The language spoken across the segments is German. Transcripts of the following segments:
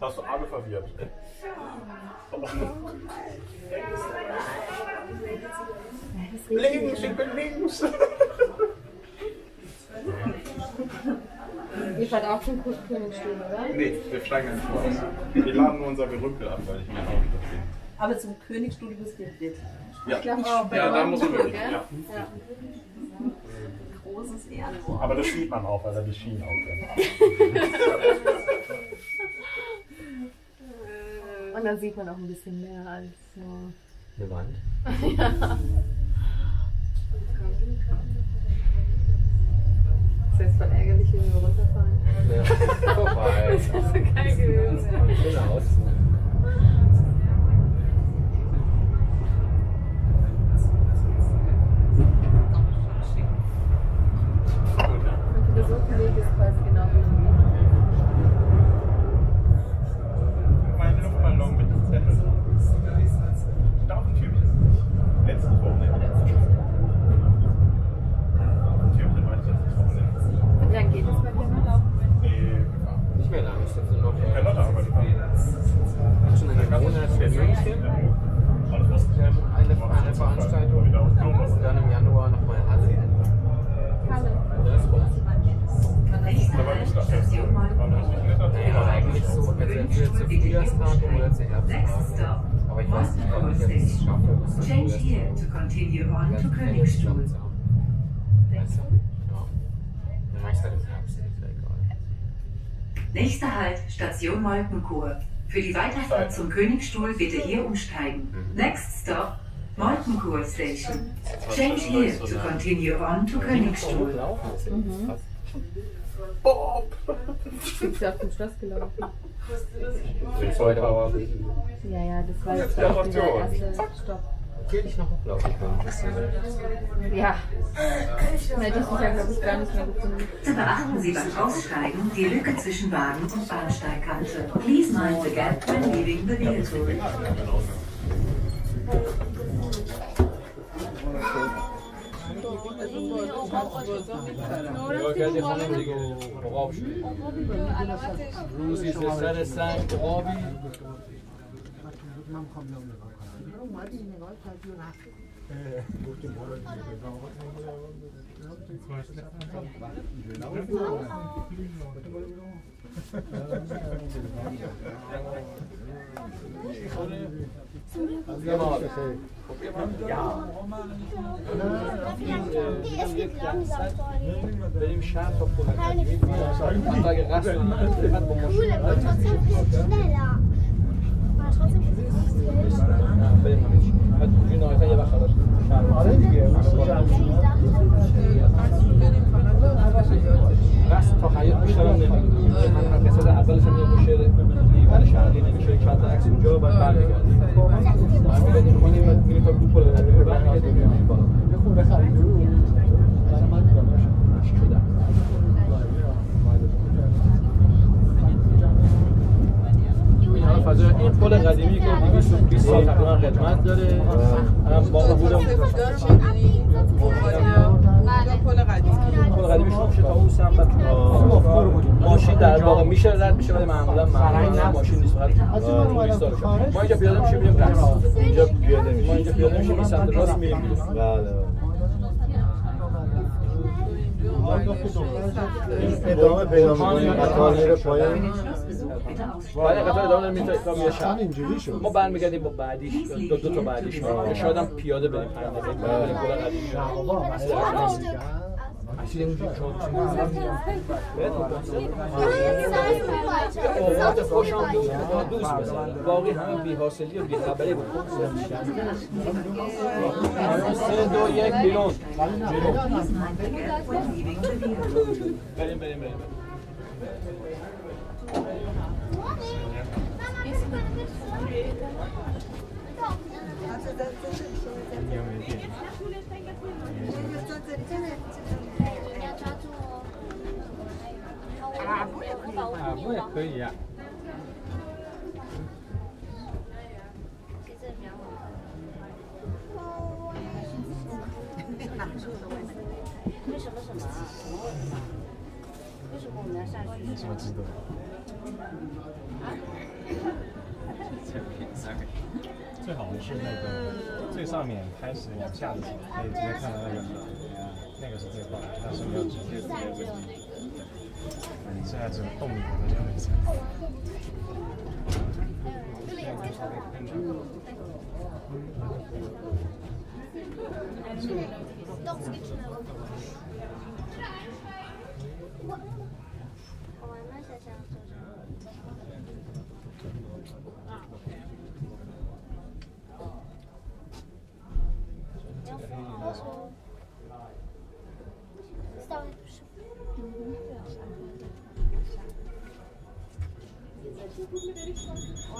Hast du alle verwirrt. links, ich bin links. Ihr fahrt auch schon Königsstuhl, oder? Nee, wir steigen nicht vor. Wir laden nur unser Gerümpel ab, weil ich mir auch nicht verstehe. Aber zum Königsstuhl bist du fit. Ja, Ich glaube auch. ja da muss man wirklich. Ja. Ja. Großes Ehrenwort. Aber das sieht man auch, weil er die Schienen aufhört. Und dann sieht man auch ein bisschen mehr als so. Eine Wand. Das ist jetzt voll ärgerlich, wenn wir runterfahren. Ja, vorbei. Das ist so geil gewesen. Schön aus. Entweder zur Frühjahrstagung oder zur Herbsttagung. Aber ich weiß nicht, ob ich jetzt schaffe. Change here to continue on to kann ich Königsstuhl. es haben. Weißt du? Ja. Dann mach ich halt im Herbst, ist ja egal. Nächster Halt, Station Molkenkur. Für die Weiterfahrt zum Königsstuhl bitte hier umsteigen. Next stop, Molkenkur Station. Change here to continue on to Königsstuhl. Laufen, das ist ja auf dem Schloss gelaufen? Ich wollte aber Ja, ja, das war jetzt auch Option. erste Stopp. natürlich noch hochlaufen können. Ja. Dann hätte ich dich ja, glaube ich, gar nicht mehr gefunden. Bitte beachten Sie beim Aussteigen die Lücke zwischen Wagen und Bahnsteigkante. Please mind the gap when leaving the vehicle. دیگه روزی سر سنگ عقابی من می‌خوام نگاه بریم شهر تا بعد یه آره دیگه. تا حیات بیشتر هم نمی‌دونیم قصد اولش هم یه شعر دیوان شهری نمیشه که حتی عکس اونجا باید برمیگرد ماشین در واقع میشه رد میشه ولی معمولا معمولا ماشین نیست فقط ما اینجا پیاده میشیم میریم اینجا پیاده میشیم ما اینجا پیاده میشیم این سمت راست میریم بله ادامه پیدا می‌کنیم قطار میره پایین ولی قطار ادامه داره میره تا میره شهر اینجوری شد ما برمیگردیم با بعدیش دو, دو تا بعدیش شاید هم پیاده بریم نفر بریم بابت خوشم بود اونا دوست بزن باقی همه بیحاصلی و بیخبری بود سه دو یک بیرون بریم بریم بریم Thank you. 可以啊。为什么什么啊？为什么我们要去？最好的是那个最上面开始往下的，可以直接看到那个，那个是最棒的，它是要直接那个。现在子动物这样的意思的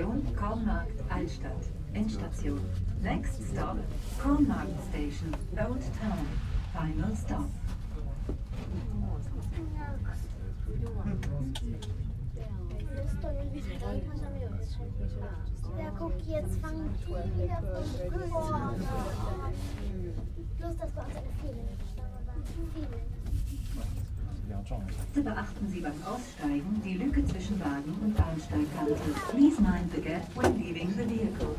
Station Kornmarkt Altstadt. Endstation. Next stop Kornmarkt Station. Old Town. Final stop. Ja, guck, jetzt fangen die wieder von vorne an. Bloß, dass bei uns eine Fehler Bitte beachten Sie beim Aussteigen die Lücke zwischen Wagen und Bahnsteigkante. Please mind the gap when leaving the vehicle.